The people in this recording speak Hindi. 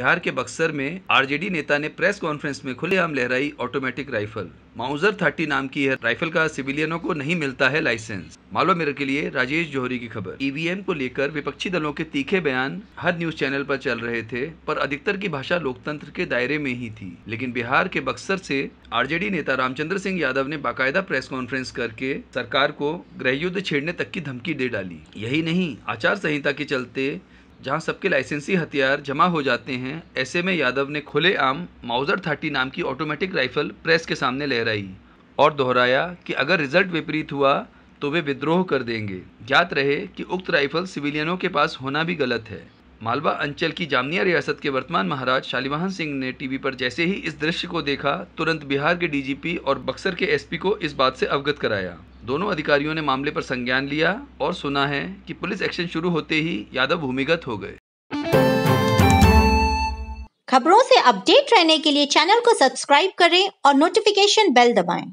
बिहार के बक्सर में आरजेडी नेता ने प्रेस कॉन्फ्रेंस में खुलेआम लहराई ऑटोमेटिक राइफल माउजर थर्टी नाम की यह राइफल का सिविलियनों को नहीं मिलता है लाइसेंस मालो मेरे के लिए राजेश जोहरी की खबर। ईवीएम को लेकर विपक्षी दलों के तीखे बयान हर न्यूज़ चैनल पर चल रहे थे, पर अधिकतर की भाषा लोकतंत्र के दायरे में ही थी। लेकिन बिहार के बक्सर से आरजेडी नेता रामचंद्र सिंह यादव ने बाकायदा प्रेस कॉन्फ्रेंस करके सरकार को गृह युद्ध छेड़ने तक की धमकी दे डाली। यही नहीं, आचार संहिता के चलते जहाँ सबके लाइसेंसी हथियार जमा हो जाते हैं, ऐसे में यादव ने खुले आम माउजर थर्टी नाम की ऑटोमेटिक राइफल प्रेस के सामने लहराई और दोहराया कि अगर रिज़ल्ट विपरीत हुआ तो वे विद्रोह कर देंगे। ज्ञात रहे कि उक्त राइफल सिविलियनों के पास होना भी गलत है। मालवा अंचल की जामनिया रियासत के वर्तमान महाराज शालीवाहन सिंह ने टीवी पर जैसे ही इस दृश्य को देखा, तुरंत बिहार के डीजीपी और बक्सर के एसपी को इस बात से अवगत कराया। दोनों अधिकारियों ने मामले पर संज्ञान लिया और सुना है कि पुलिस एक्शन शुरू होते ही यादव भूमिगत हो गए। खबरों से अपडेट रहने के लिए चैनल को सब्सक्राइब करें और नोटिफिकेशन बेल दबाएँ।